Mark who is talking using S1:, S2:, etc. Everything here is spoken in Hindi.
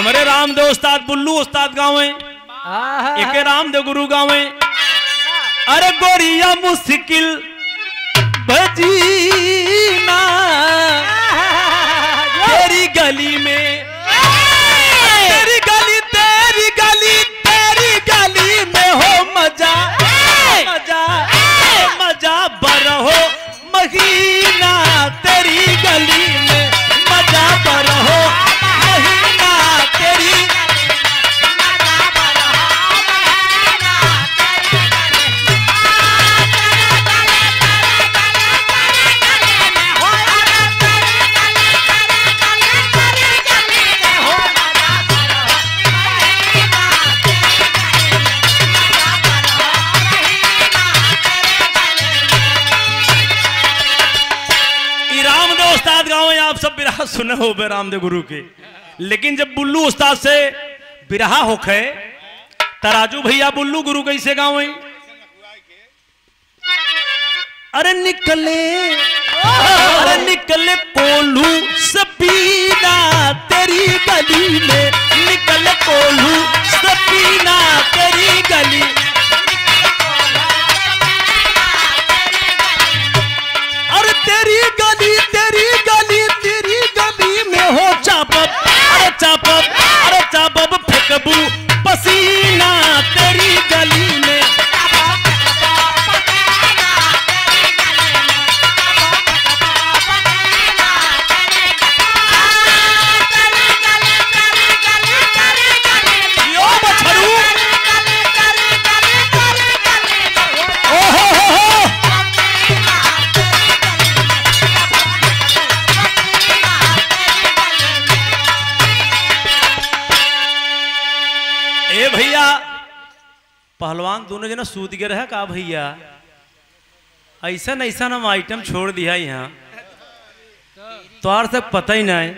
S1: हमारे रामदेव उस्ताद बुल्लू उस्ताद गाँव। एक रामदेव गुरु गाँव। अरे गोरिया मुश्किल भजीना तेरी गली में। तेरी गली तेरी गली तेरी गली में हो मज़ा। मज़ा मज़ा बरहो महीना। तेरी गली में उस्ताद गाँव आप सब बिरा सुने हो रामदेव गुरु के। लेकिन जब बुल्लू उस्ताद से बिरा बिरहा होखे तराजू भैया बुल्लू गुरु कैसे गाँव अरे निकले अरे निकले कोल्हू Abu ए भैया, पहलवान दोनों जना सूद गिर रहे का भैया? ऐसा ऐसा हम आइटम छोड़ दिया यहाँ। तोहार से पता ही नहीं।